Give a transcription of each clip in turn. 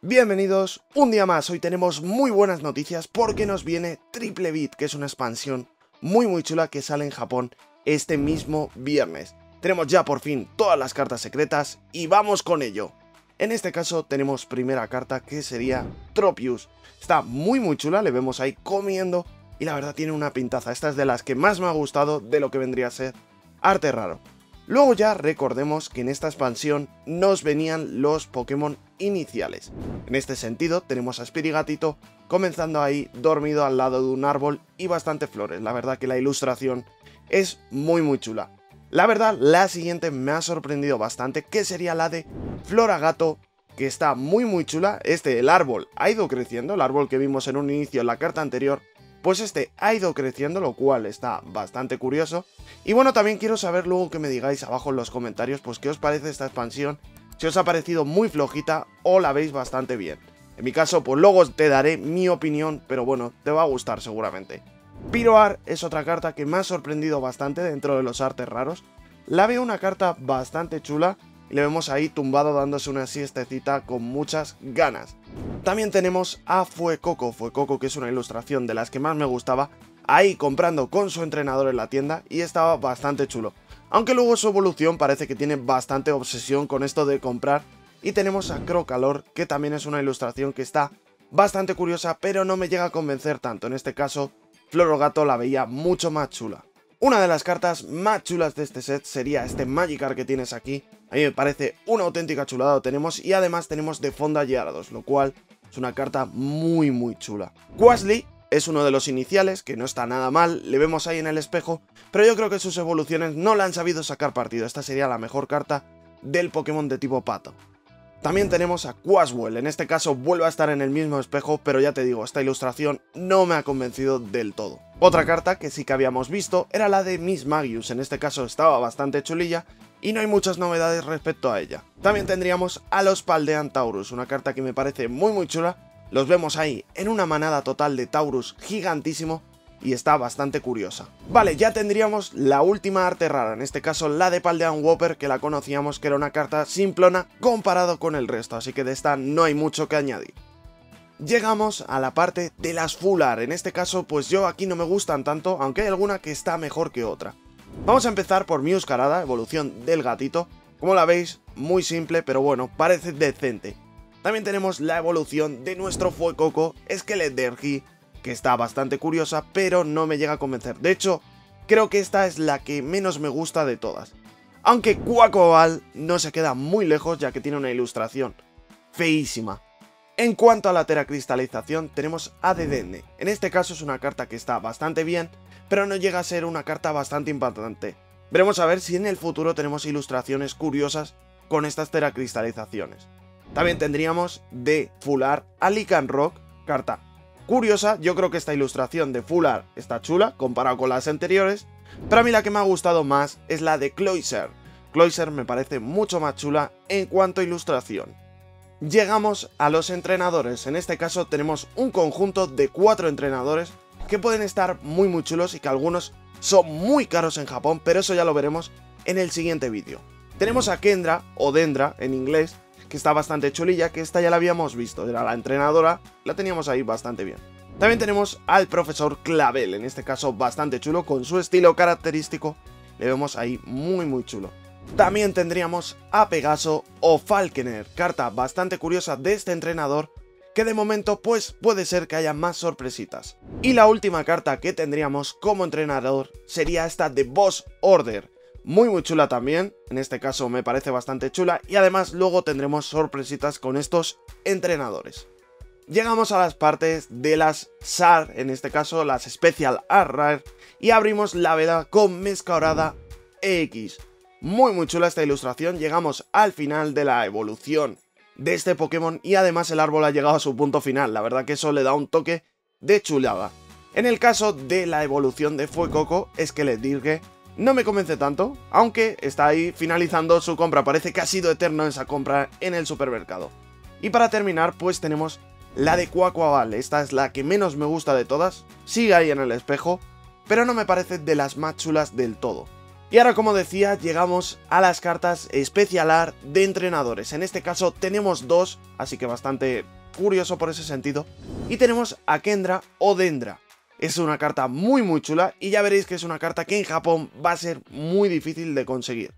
Bienvenidos un día más, hoy tenemos muy buenas noticias porque nos viene Triple Beat, que es una expansión muy muy chula que sale en Japón este mismo viernes. Tenemos ya por fin todas las cartas secretas y vamos con ello. En este caso tenemos primera carta que sería Tropius. Está muy muy chula, le vemos ahí comiendo y la verdad tiene una pintaza. Esta es de las que más me ha gustado de lo que vendría a ser arte raro. Luego ya recordemos que en esta expansión nos venían los Pokémon iniciales. En este sentido tenemos a Spirigatito comenzando ahí dormido al lado de un árbol y bastante flores. La verdad que la ilustración es muy muy chula. La verdad, la siguiente me ha sorprendido bastante, que sería la de Floragato, que está muy muy chula. Este, el árbol, ha ido creciendo, el árbol que vimos en un inicio en la carta anterior, pues este ha ido creciendo, lo cual está bastante curioso. Y bueno, también quiero saber luego que me digáis abajo en los comentarios, pues qué os parece esta expansión, si os ha parecido muy flojita o la veis bastante bien. En mi caso, pues luego te daré mi opinión, pero bueno, te va a gustar seguramente. Piroar es otra carta que me ha sorprendido bastante dentro de los artes raros. La veo una carta bastante chula y le vemos ahí tumbado dándose una siestecita con muchas ganas. También tenemos a Fuecoco, Fuecoco que es una ilustración de las que más me gustaba, ahí comprando con su entrenador en la tienda y estaba bastante chulo. Aunque luego su evolución parece que tiene bastante obsesión con esto de comprar. Y tenemos a Crocalor, que también es una ilustración que está bastante curiosa, pero no me llega a convencer tanto. En este caso, Florogato la veía mucho más chula. Una de las cartas más chulas de este set sería este Magikarp que tienes aquí. A mí me parece una auténtica chulada lo tenemos y además tenemos de fondo a lo cual es una carta muy muy chula. Quasley es uno de los iniciales, que no está nada mal, le vemos ahí en el espejo, pero yo creo que sus evoluciones no la han sabido sacar partido. Esta sería la mejor carta del Pokémon de tipo Pato. También tenemos a Quaswell, en este caso vuelve a estar en el mismo espejo, pero ya te digo, esta ilustración no me ha convencido del todo. Otra carta que sí que habíamos visto era la de Miss Magius, en este caso estaba bastante chulilla y no hay muchas novedades respecto a ella. También tendríamos a los Paldean Taurus, una carta que me parece muy muy chula, los vemos ahí en una manada total de Taurus gigantísimo y está bastante curiosa. Vale, ya tendríamos la última arte rara, en este caso la de Paldean Whopper, que la conocíamos que era una carta simplona comparado con el resto, así que de esta no hay mucho que añadir. Llegamos a la parte de las Full Art, en este caso pues yo aquí no me gustan tanto, aunque hay alguna que está mejor que otra. Vamos a empezar por Miuscarada, evolución del gatito, como la veis, muy simple, pero bueno, parece decente. También tenemos la evolución de nuestro Fuecoco Skeleturgy, que está bastante curiosa, pero no me llega a convencer. De hecho, creo que esta es la que menos me gusta de todas. Aunque Quacoval no se queda muy lejos ya que tiene una ilustración feísima. En cuanto a la teracristalización, tenemos a. En este caso es una carta que está bastante bien, pero no llega a ser una carta bastante importante. Veremos a ver si en el futuro tenemos ilustraciones curiosas con estas teracristalizaciones. También tendríamos de Fular a Rock, carta curiosa, yo creo que esta ilustración de Fular está chula comparado con las anteriores, pero a mí la que me ha gustado más es la de Cloyser. Cloyser me parece mucho más chula en cuanto a ilustración. Llegamos a los entrenadores, en este caso tenemos un conjunto de cuatro entrenadores que pueden estar muy muy chulos y que algunos son muy caros en Japón, pero eso ya lo veremos en el siguiente vídeo. Tenemos a Kendra, o Dendra en inglés, que está bastante chulilla, que esta ya la habíamos visto, era la entrenadora, la teníamos ahí bastante bien. También tenemos al profesor Clavel, en este caso bastante chulo, con su estilo característico, le vemos ahí muy muy chulo. También tendríamos a Pegaso o Falkener, carta bastante curiosa de este entrenador, que de momento pues puede ser que haya más sorpresitas. Y la última carta que tendríamos como entrenador sería esta de Boss Order, muy muy chula también, en este caso me parece bastante chula y además luego tendremos sorpresitas con estos entrenadores. Llegamos a las partes de las SAR, en este caso las Special Art y abrimos la vela con Mescaorada X. Muy muy chula esta ilustración, llegamos al final de la evolución de este Pokémon y además el árbol ha llegado a su punto final, la verdad que eso le da un toque de chulada. En el caso de la evolución de Fuecoco, es que le dirge no me convence tanto, aunque está ahí finalizando su compra, parece que ha sido eterno esa compra en el supermercado. Y para terminar, pues tenemos la de Quaquaval, esta es la que menos me gusta de todas, sigue ahí en el espejo, pero no me parece de las más chulas del todo. Y ahora como decía, llegamos a las cartas especialar de entrenadores. En este caso tenemos dos, así que bastante curioso por ese sentido. Y tenemos a Kendra o Dendra. Es una carta muy muy chula y ya veréis que es una carta que en Japón va a ser muy difícil de conseguir.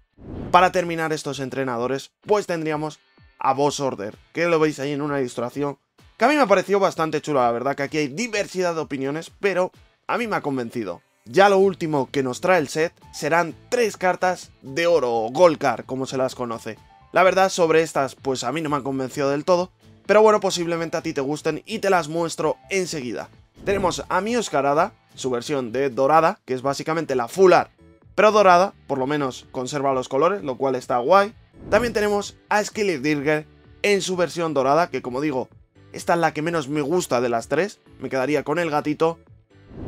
Para terminar estos entrenadores, pues tendríamos a Boss Order, que lo veis ahí en una ilustración, que a mí me ha parecido bastante chula, la verdad que aquí hay diversidad de opiniones, pero a mí me ha convencido. Ya lo último que nos trae el set serán tres cartas de oro o Gold Card, como se las conoce. La verdad, sobre estas, pues a mí no me han convencido del todo, pero bueno, posiblemente a ti te gusten y te las muestro enseguida. Tenemos a mi Oscarada, su versión de dorada, que es básicamente la Full Art, pero dorada, por lo menos conserva los colores, lo cual está guay. También tenemos a Dirger en su versión dorada, que como digo, esta es la que menos me gusta de las tres, me quedaría con el gatito,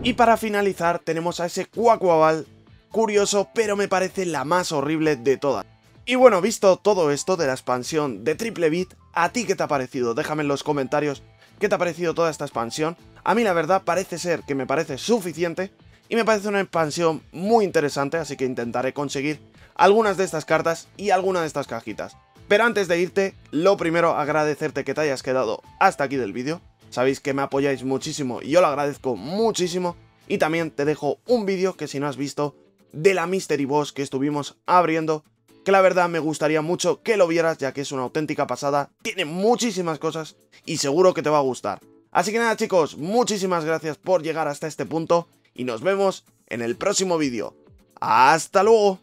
y para finalizar tenemos a ese Cuacuabal, curioso pero me parece la más horrible de todas. Y bueno, visto todo esto de la expansión de Triple Beat, ¿a ti qué te ha parecido? Déjame en los comentarios qué te ha parecido toda esta expansión. A mí la verdad parece ser que me parece suficiente y me parece una expansión muy interesante, así que intentaré conseguir algunas de estas cartas y algunas de estas cajitas. Pero antes de irte, lo primero agradecerte que te hayas quedado hasta aquí del vídeo, Sabéis que me apoyáis muchísimo y yo lo agradezco muchísimo. Y también te dejo un vídeo que si no has visto de la Mystery Boss que estuvimos abriendo. Que la verdad me gustaría mucho que lo vieras ya que es una auténtica pasada. Tiene muchísimas cosas y seguro que te va a gustar. Así que nada chicos, muchísimas gracias por llegar hasta este punto y nos vemos en el próximo vídeo. ¡Hasta luego!